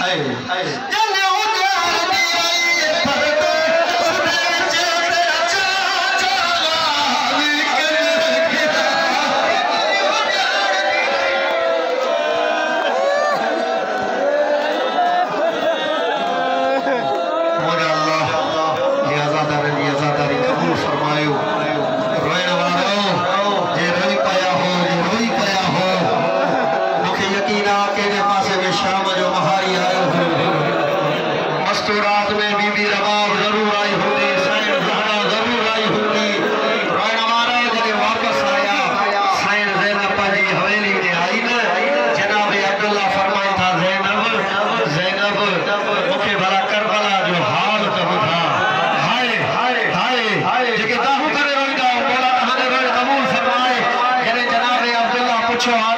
哎哎。रात में बीबी रबाब ज़रूर आई होगी सैन जहरा ज़रूर आई होगी राणा महाराज ने वापस आया सैन जैनब जी हवेली में आई न, जनाब अब्दुल्ला फरमाई था, जैनब जैनब मुखे भला करबला जो हाल कबू था। हाय हाय हाय हाय जेके ताहू करे रोई दा बोला तहाने रोई कबूल फरमाए। करे जनाब अब्दुल्ला पूछो, हाल